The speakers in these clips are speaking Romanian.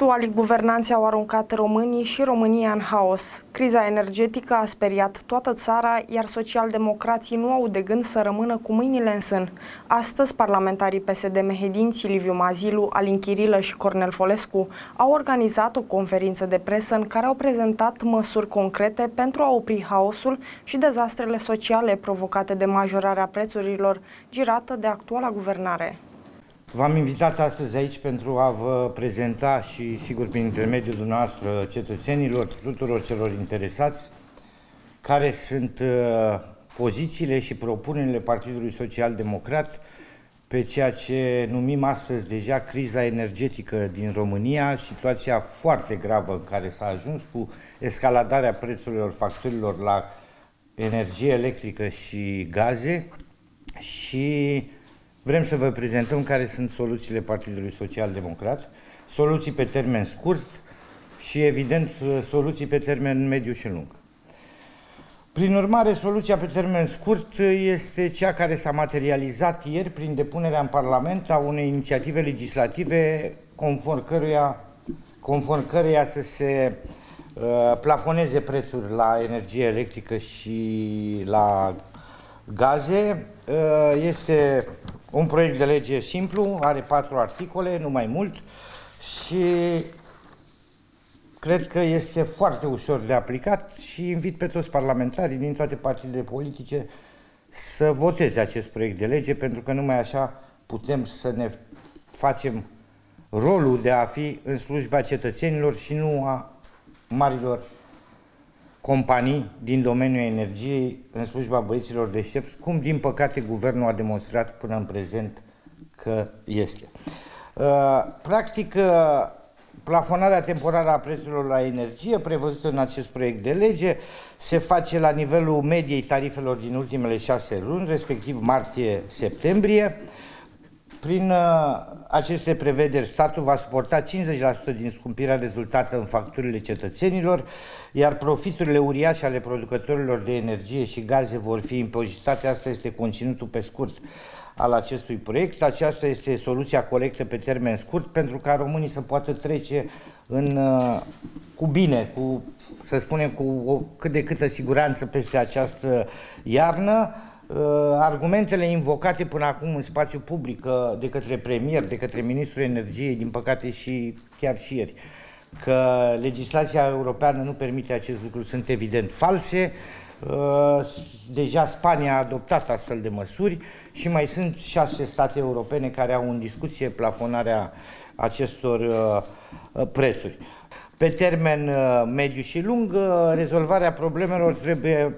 Actualii guvernanți au aruncat românii și România în haos. Criza energetică a speriat toată țara, iar socialdemocrații nu au de gând să rămână cu mâinile în sân. Astăzi, parlamentarii PSD Mehedinți, Liviu Mazilu, Alin Chirilă și Cornel Folescu au organizat o conferință de presă în care au prezentat măsuri concrete pentru a opri haosul și dezastrele sociale provocate de majorarea prețurilor girată de actuala guvernare. V-am invitat astăzi aici pentru a vă prezenta și, sigur, prin intermediul dumneavoastră cetățenilor, tuturor celor interesați, care sunt uh, pozițiile și propunerile Partidului Social Democrat pe ceea ce numim astăzi deja criza energetică din România, situația foarte gravă în care s-a ajuns cu escaladarea prețurilor facturilor la energie electrică și gaze și Vrem să vă prezentăm care sunt soluțiile Partidului Social Democrat, soluții pe termen scurt și, evident, soluții pe termen mediu și lung. Prin urmare, soluția pe termen scurt este cea care s-a materializat ieri prin depunerea în Parlament a unei inițiative legislative conform căruia, conform căruia să se uh, plafoneze prețuri la energie electrică și la gaze. Uh, este un proiect de lege simplu, are patru articole, nu mai mult, și cred că este foarte ușor de aplicat și invit pe toți parlamentarii din toate partidele politice să voteze acest proiect de lege, pentru că numai așa putem să ne facem rolul de a fi în slujba cetățenilor și nu a marilor companii din domeniul energiei în slujba băieților deștepți, cum din păcate guvernul a demonstrat până în prezent că este. Uh, practic, uh, plafonarea temporară a prețurilor la energie, prevăzută în acest proiect de lege, se face la nivelul mediei tarifelor din ultimele șase luni, respectiv martie-septembrie. Prin uh, aceste prevederi, statul va suporta 50% din scumpirea rezultată în facturile cetățenilor, iar profiturile uriașe ale producătorilor de energie și gaze vor fi impozitate. Asta este conținutul pe scurt al acestui proiect. Aceasta este soluția colectă pe termen scurt pentru ca românii să poată trece în, uh, cu bine, cu, să spunem, cu o cât de câtă siguranță peste această iarnă. Uh, argumentele invocate până acum în spațiu public uh, de către premier, de către ministrul energiei, din păcate și chiar și ieri, că legislația europeană nu permite acest lucru, sunt evident false. Uh, deja Spania a adoptat astfel de măsuri și mai sunt șase state europene care au în discuție plafonarea acestor prețuri. Pe termen mediu și lung, rezolvarea problemelor trebuie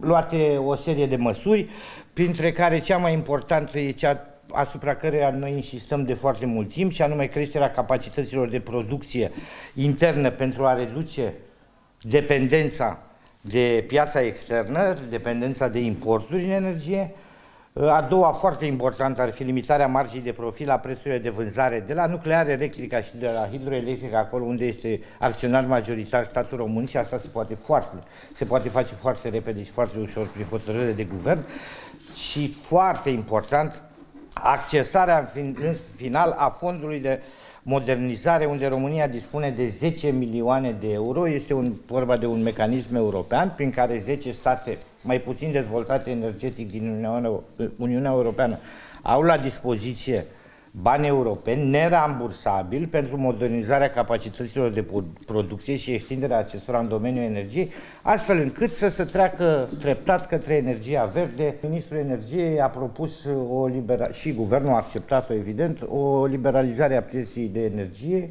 luate o serie de măsuri, printre care cea mai importantă e cea asupra căreia noi insistăm de foarte mult timp, și anume creșterea capacităților de producție internă pentru a reduce dependența de piața externă, dependența de importuri în energie, a doua, foarte importantă, ar fi limitarea marjii de profil a prețurilor de vânzare de la nuclear electrică și de la hidroelectrică, acolo unde este acționar majoritar statul român și asta se poate, foarte, se poate face foarte repede și foarte ușor prin hotărâre de guvern. Și foarte important, accesarea în final a fondului de modernizare, unde România dispune de 10 milioane de euro. Este un, vorba de un mecanism european prin care 10 state mai puțin dezvoltate energetic din Uniunea, Uniunea Europeană au la dispoziție bani europeni nerambursabili pentru modernizarea capacităților de producție și extinderea acestora în domeniul energiei, astfel încât să se treacă treptat către energia verde. Ministrul Energiei a propus o libera- și guvernul a acceptat-o, evident, o liberalizare a pieței de energie.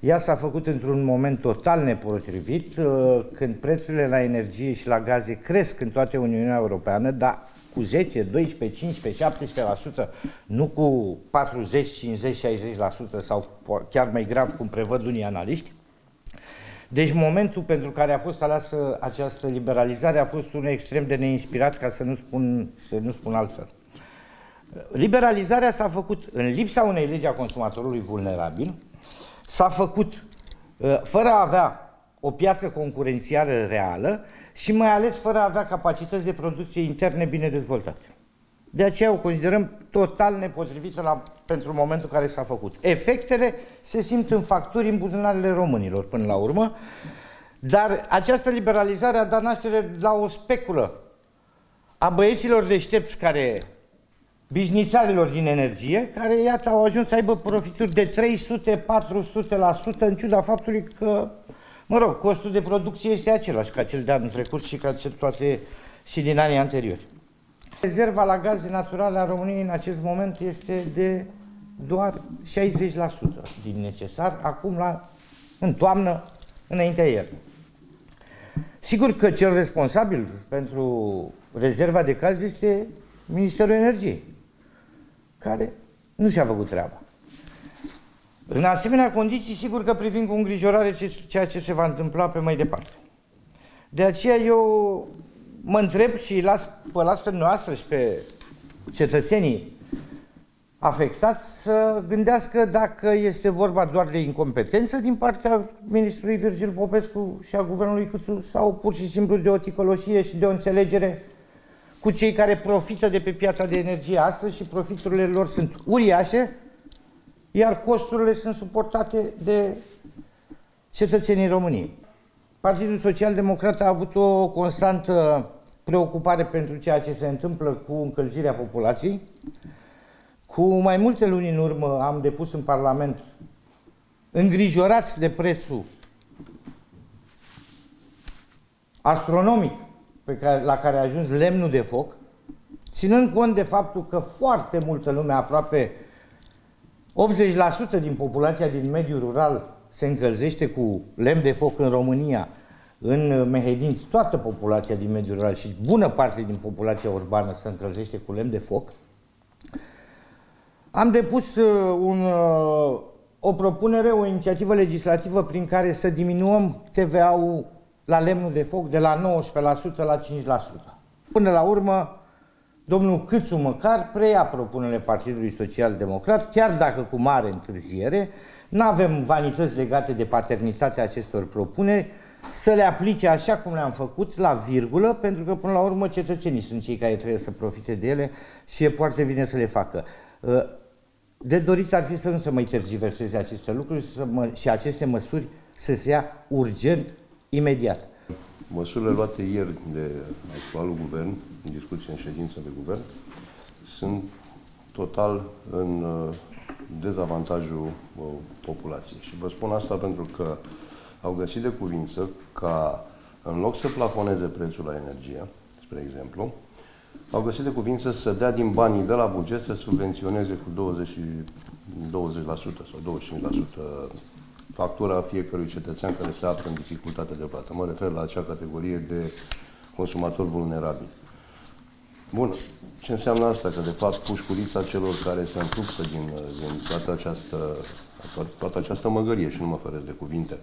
Ea s-a făcut într-un moment total nepotrivit, uh, când prețurile la energie și la gaze cresc în toată Uniunea Europeană, dar cu 10, 12, 15, 17%, nu cu 40, 50, 60% sau chiar mai grav cum prevăd unii analiști. Deci momentul pentru care a fost aleasă această liberalizare a fost unul extrem de neinspirat, ca să nu spun, să nu spun altfel. Liberalizarea s-a făcut în lipsa unei legi a consumatorului vulnerabil, s-a făcut uh, fără a avea o piață concurențială reală și mai ales fără a avea capacități de producție interne bine dezvoltate. De aceea o considerăm total nepotrivită la, pentru momentul care s-a făcut. Efectele se simt în facturi în buzunarele românilor până la urmă, dar această liberalizare a dat naștere la o speculă a băieților deștepți care bișnițarilor din energie, care, iată, au ajuns să aibă profituri de 300-400% în ciuda faptului că, mă rog, costul de producție este același ca cel de anul trecut și ca cel toate și din anii anteriori. Rezerva la gaze naturale a României în acest moment este de doar 60% din necesar, acum la, în toamnă, înaintea iernii. Sigur că cel responsabil pentru rezerva de caz este Ministerul Energiei, care nu și-a făcut treaba. În asemenea condiții, sigur că privim cu îngrijorare ceea ce se va întâmpla pe mai departe. De aceea eu mă întreb și las, pe las pe noastră și pe cetățenii afectați să gândească dacă este vorba doar de incompetență din partea ministrului Virgil Popescu și a guvernului Cuțu sau pur și simplu de o ticoloșie și de o înțelegere cu cei care profită de pe piața de energie astăzi și profiturile lor sunt uriașe, iar costurile sunt suportate de cetățenii României. Partidul Social Democrat a avut o constantă preocupare pentru ceea ce se întâmplă cu încălzirea populației. Cu mai multe luni în urmă am depus în Parlament îngrijorați de prețul astronomic pe care, la care a ajuns lemnul de foc, ținând cont de faptul că foarte multă lume, aproape 80% din populația din mediul rural se încălzește cu lemn de foc în România, în Mehedinți, toată populația din mediul rural și bună parte din populația urbană se încălzește cu lemn de foc, am depus uh, un, uh, o propunere, o inițiativă legislativă prin care să diminuăm TVA-ul la lemnul de foc de la 19% la 5%. Până la urmă, domnul Câțu măcar preia propunerile Partidului Social Democrat, chiar dacă cu mare întârziere, nu avem vanități legate de paternitatea acestor propuneri, să le aplice așa cum le-am făcut, la virgulă, pentru că până la urmă cetățenii sunt cei care trebuie să profite de ele și e foarte bine să le facă. Uh, de dorit ar fi să nu se mai tergiverseze aceste lucruri să mă, și aceste măsuri să se ia urgent, imediat. Măsurile luate ieri de actualul guvern, în discuție în ședință de guvern, sunt total în uh, dezavantajul uh, populației. Și vă spun asta pentru că au găsit de cuvință ca în loc să plafoneze prețul la energie, spre exemplu, au găsit de cuvință să dea din banii de la buget să subvenționeze cu 20, 20% sau 25% factura fiecărui cetățean care se află în dificultate de plată. Mă refer la acea categorie de consumatori vulnerabili. Bun. Ce înseamnă asta? Că, de fapt, pușculița celor care se înfructă din, din toată, această, toată, toată această măgărie, și nu mă feresc de cuvinte,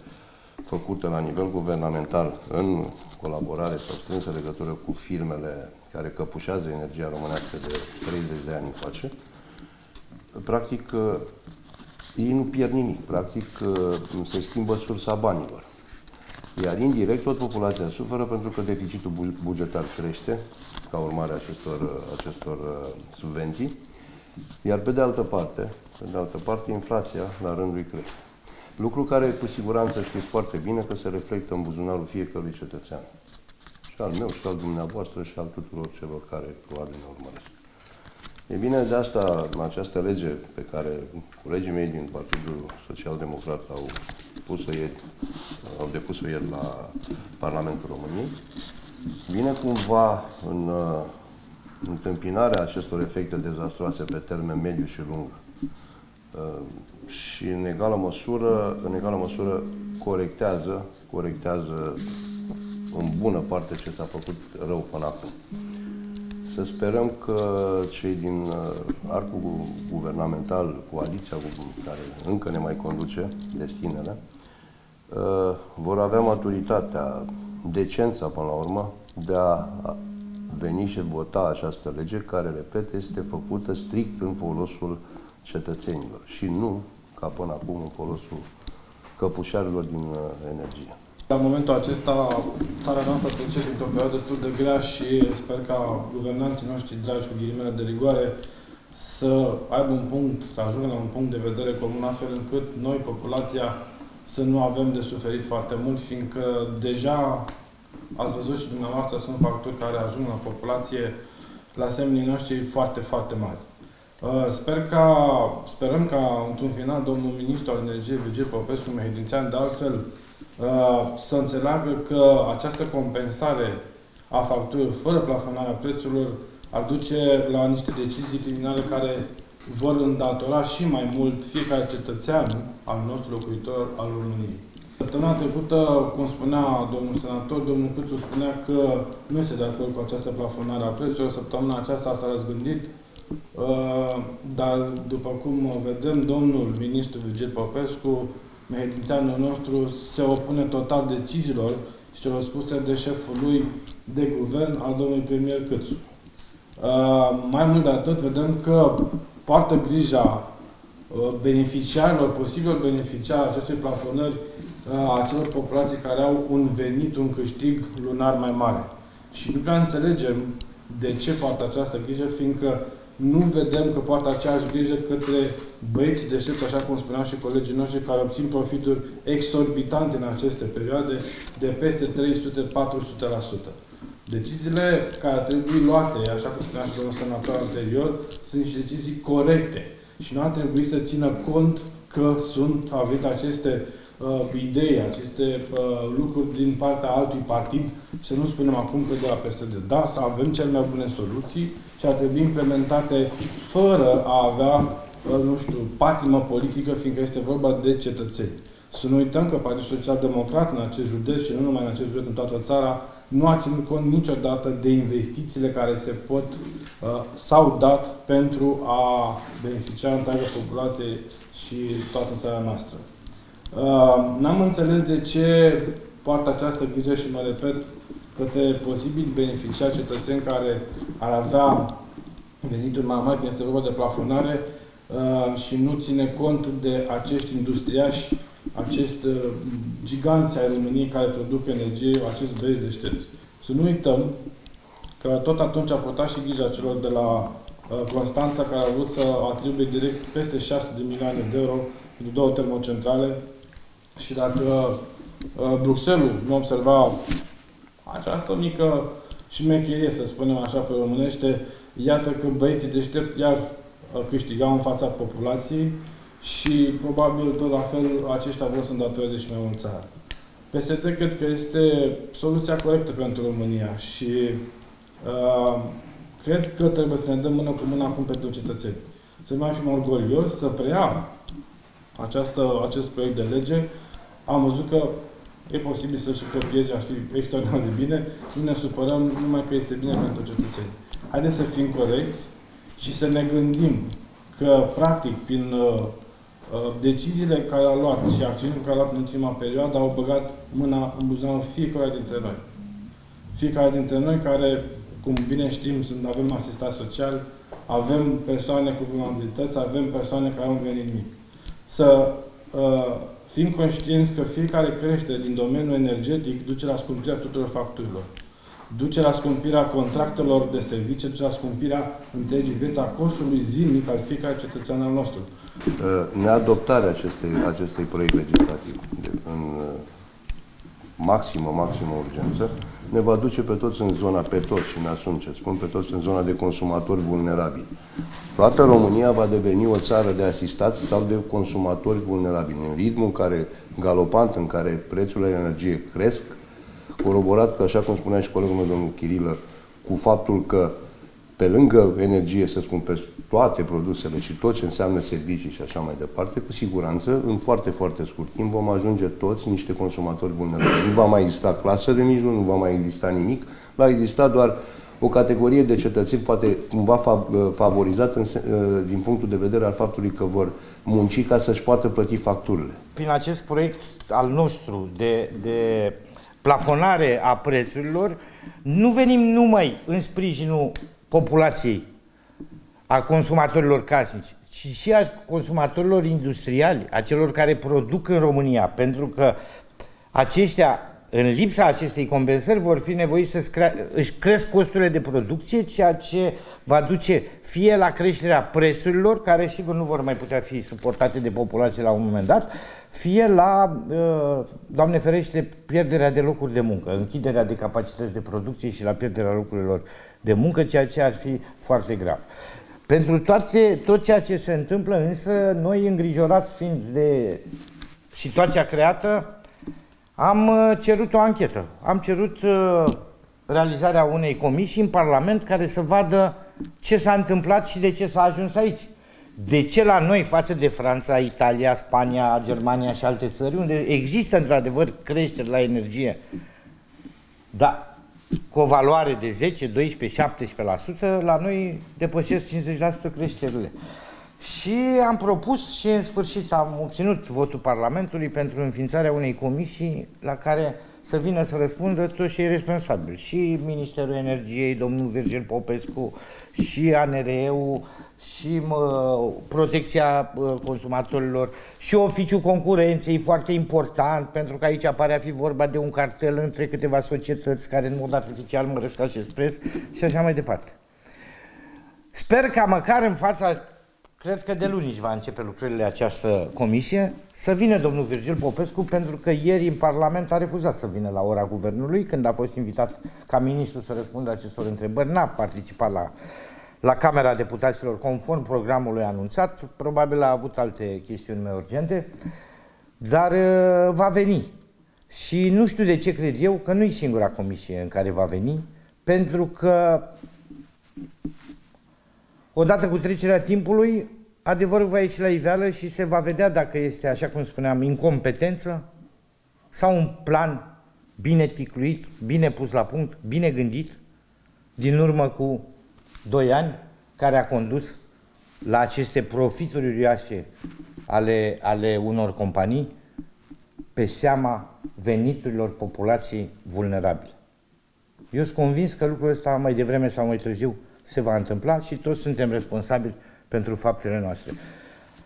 făcută la nivel guvernamental în colaborare sau strânsă legătură cu firmele care căpușează energia românească de 30 de ani încoace, practic ei nu pierd nimic. Practic se schimbă sursa banilor. Iar indirect tot populația suferă pentru că deficitul bugetar crește ca urmare a acestor, acestor subvenții. Iar pe de altă parte, pe de altă parte, inflația la rândul ei crește. Lucru care cu siguranță știți foarte bine că se reflectă în buzunarul fiecărui cetățean. Și al meu, și al dumneavoastră, și al tuturor celor care probabil ne urmăresc. E bine, de asta, această lege pe care colegii mei din Partidul Social Democrat au pus-o ieri, au depus-o ieri la Parlamentul României, vine cumva în uh, întâmpinarea acestor efecte dezastroase pe termen mediu și lung uh, și în egală măsură, în egală măsură corectează, corectează în bună parte ce s-a făcut rău până acum. Să sperăm că cei din uh, arcul guvernamental, coaliția care încă ne mai conduce destinele, uh, vor avea maturitatea, decența până la urmă, de a veni și vota această lege care, repet, este făcută strict în folosul cetățenilor și nu, ca până acum, în folosul căpușarilor din uh, energie. La momentul acesta, țara noastră trece printr-o perioadă destul de grea și sper ca guvernanții noștri dragi cu ghilimele de rigoare să aibă un punct, să ajungă la un punct de vedere comun, astfel încât noi, populația, să nu avem de suferit foarte mult, fiindcă deja, ați văzut și dumneavoastră, sunt facturi care ajung la populație la semnii noștri foarte, foarte mari. Uh, sper ca, sperăm ca, într-un final, domnul ministru al energiei, Virgil Popescu Mehedințean, de altfel, uh, să înțeleagă că această compensare a facturilor fără plafonarea prețurilor ar duce la niște decizii criminale care vor îndatora și mai mult fiecare cetățean al nostru locuitor al României. Săptămâna trecută, cum spunea domnul senator, domnul Câțu spunea că nu este de acord cu această plafonare a prețurilor. Săptămâna aceasta s-a răzgândit, uh, dar după cum vedem, domnul ministru Virgil Popescu, mehedințeanul nostru, se opune total deciziilor și celor spuse de șeful lui de guvern al domnului premier Câțu. Uh, mai mult de atât, vedem că poartă grija uh, beneficiarilor, posibilor beneficiari acestui plafonări uh, a celor populații care au un venit, un câștig lunar mai mare. Și nu prea înțelegem de ce poartă această grijă, fiindcă nu vedem că poartă aceeași grijă către băieții deștepți, așa cum spuneau și colegii noștri, care obțin profituri exorbitante în aceste perioade de peste 300-400%. Deciziile care ar trebui luate, așa cum spunea și domnul senator anterior, sunt niște decizii corecte. Și nu ar trebui să țină cont că sunt avute aceste uh, idei, aceste uh, lucruri din partea altui partid, să nu spunem acum că de la PSD. Da, să avem cele mai bune soluții și ar trebui implementate fără a avea, uh, nu știu, patimă politică, fiindcă este vorba de cetățeni. Să nu uităm că Partidul Social Democrat în acest județ și nu numai în acest județ, în toată țara, nu a ținut cont niciodată de investițiile care se pot uh, s-au dat pentru a beneficia întreaga populație și toată țara noastră. Uh, n-am înțeles de ce poartă această grijă și mă repet către posibil beneficiari cetățeni care ar avea venituri mai mari când este vorba de plafonare uh, și nu ține cont de acești industriași acest uh, giganți ai României care produc energie, acest băieți deștepți. Să nu uităm că tot atunci a purtat și grija celor de la uh, Constanța care au vrut să atribuie direct peste 600 de milioane de euro pentru două termocentrale și dacă uh, Bruxelles nu observa această mică șmecherie, să spunem așa pe românește, iată că băieții deștepți iar uh, câștigau în fața populației și probabil tot la fel aceștia vor să îndatoreze și mai mult țara. PSD cred că este soluția corectă pentru România și uh, cred că trebuie să ne dăm mână cu mână acum pentru cetățeni. Să mai fim orgolios, să preia această, acest proiect de lege. Am văzut că e posibil să și copieze, ar fi extraordinar de bine. Nu ne supărăm numai că este bine pentru cetățeni. Haideți să fim corecți și să ne gândim că, practic, prin uh, Uh, deciziile care au luat și acțiunile care au luat în ultima perioadă au băgat mâna în buzunarul fiecare dintre noi. Fiecare dintre noi care, cum bine știm, sunt, avem asistat social, avem persoane cu vulnerabilități, avem persoane care au un venit mic. Să uh, fim conștienți că fiecare creștere din domeniul energetic duce la scumpirea tuturor facturilor. Duce la scumpirea contractelor de servicii, duce la scumpirea întregii vieți a coșului zilnic al fiecare cetățean al nostru. Uh, neadoptarea acestei, acestui proiect legislativ de, în uh, maximă, maximă urgență, ne va duce pe toți în zona, pe toți, și ne-asum ce spun, pe toți în zona de consumatori vulnerabili. Toată România va deveni o țară de asistați sau de consumatori vulnerabili. În ritmul care, galopant în care prețurile energiei cresc, coroborat, așa cum spunea și colegul meu, domnul Chirilă, cu faptul că pe lângă energie să-ți cumperi toate produsele și tot ce înseamnă servicii și așa mai departe, cu siguranță, în foarte, foarte scurt timp, vom ajunge toți niște consumatori vulnerabili. Nu va mai exista clasă de mijloc, nu va mai exista nimic, va exista doar o categorie de cetățeni poate cumva favorizată din punctul de vedere al faptului că vor munci ca să-și poată plăti facturile. Prin acest proiect al nostru de, de plafonare a prețurilor, nu venim numai în sprijinul populației, a consumatorilor casnici, ci și a consumatorilor industriali, a celor care produc în România, pentru că aceștia în lipsa acestei compensări vor fi nevoiți să își cresc costurile de producție, ceea ce va duce fie la creșterea prețurilor, care sigur nu vor mai putea fi suportate de populație la un moment dat, fie la, uh, Doamne ferește, pierderea de locuri de muncă, închiderea de capacități de producție și la pierderea locurilor de muncă, ceea ce ar fi foarte grav. Pentru toate, tot ceea ce se întâmplă, însă, noi îngrijorați fiind de situația creată, am uh, cerut o anchetă. Am cerut uh, realizarea unei comisii în Parlament care să vadă ce s-a întâmplat și de ce s-a ajuns aici. De ce la noi, față de Franța, Italia, Spania, Germania și alte țări, unde există într-adevăr creșteri la energie, da, cu o valoare de 10, 12, 17%, la noi depășesc 50% creșterile. Și am propus și în sfârșit am obținut votul Parlamentului pentru înființarea unei comisii la care să vină să răspundă toți cei responsabili. Și Ministerul Energiei, domnul Virgil Popescu, și ANRE-ul, și mă, protecția consumatorilor, și oficiul concurenței, foarte important, pentru că aici apare a fi vorba de un cartel între câteva societăți care în mod artificial măresc acest preț și așa mai departe. Sper ca măcar în fața cred că de luni își va începe lucrările această comisie, să vină domnul Virgil Popescu, pentru că ieri în Parlament a refuzat să vină la ora guvernului, când a fost invitat ca ministru să răspundă acestor întrebări, n-a participat la, la Camera Deputaților conform programului anunțat, probabil a avut alte chestiuni mai urgente, dar uh, va veni. Și nu știu de ce cred eu că nu e singura comisie în care va veni, pentru că Odată cu trecerea timpului, adevărul va ieși la iveală și se va vedea dacă este, așa cum spuneam, incompetență sau un plan bine ticluit, bine pus la punct, bine gândit, din urmă cu doi ani, care a condus la aceste profituri uriașe ale, ale unor companii pe seama veniturilor populației vulnerabile. Eu sunt convins că lucrul ăsta mai devreme sau mai târziu se va întâmpla și toți suntem responsabili pentru faptele noastre.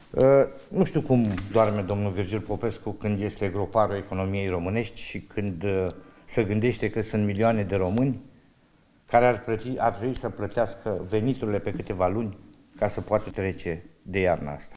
Uh, nu știu cum doarme domnul Virgil Popescu când este groparul economiei românești și când uh, se gândește că sunt milioane de români care ar, plăti, ar trebui să plătească veniturile pe câteva luni ca să poată trece de iarna asta.